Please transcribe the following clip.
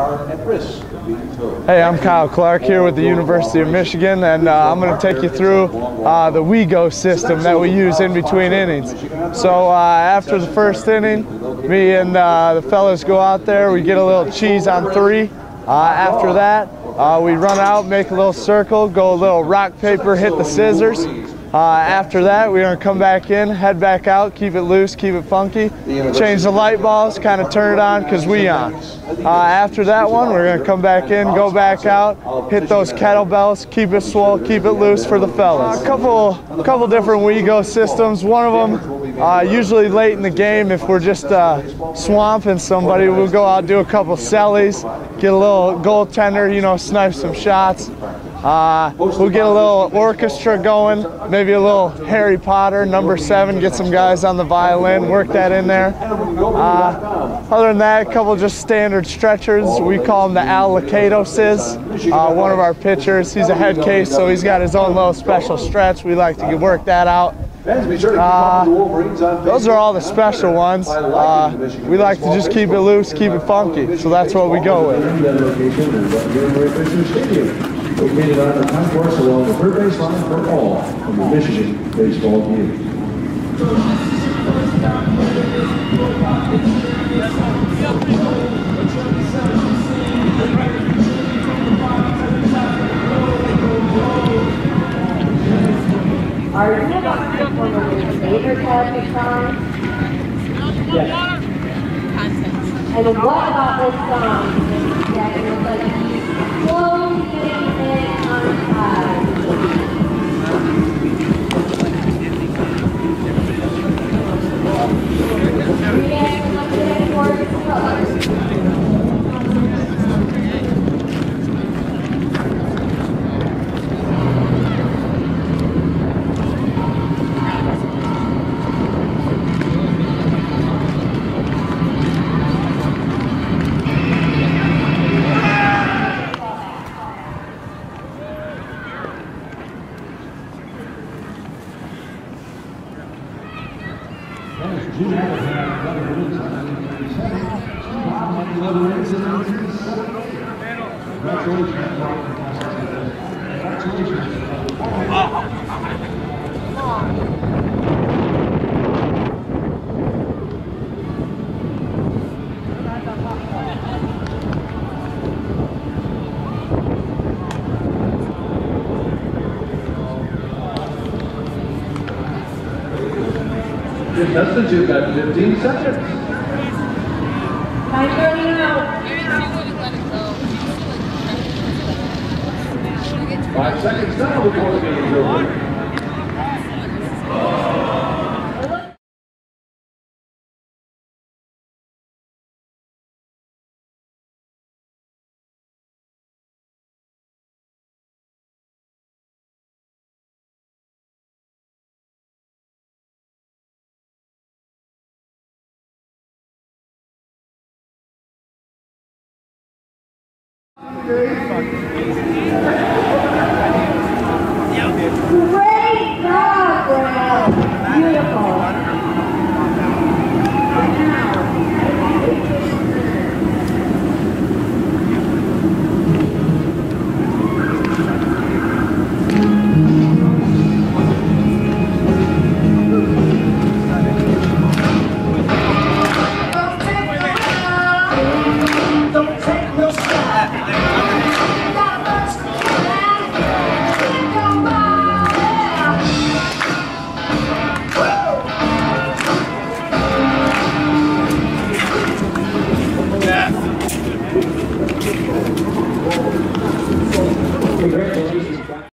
are at risk of being. Hey, I'm Kyle Clark here with the University of Michigan, and uh, I'm going to take you through uh, the WeGo system that we use in between innings. So uh, after the first inning, me and uh, the fellas go out there, we get a little cheese on three. Uh, after that, uh, we run out, make a little circle, go a little rock, paper, hit the scissors. Uh, after that, we're gonna come back in, head back out, keep it loose, keep it funky, change the light bulbs, kind of turn it on because we on. Uh, after that one, we're gonna come back in, go back out, hit those kettlebells, keep it swole, keep it loose for the fellas. A couple, couple different WeGo systems. One of them, uh, usually late in the game, if we're just uh, swamping somebody, we'll go out do a couple sellies, get a little goaltender, you know, snipe some shots. Uh, we'll get a little orchestra going, maybe a little Harry Potter, number seven, get some guys on the violin, work that in there. Uh, other than that, a couple just standard stretchers. We call them the Al Lacatoses. Uh, one of our pitchers, he's a head case, so he's got his own little special stretch. We like to work that out. Uh, those are all the special ones. Uh, we like to just keep it loose, keep it funky, so that's what we go with located on the concourse along the third base line for all of the Michigan baseball team. Favorite character songs? Yes. And what about this song Stu Harris Congratulations, Congratulations. You've got 15 seconds. Time's running out. Five seconds now before the game is over. Great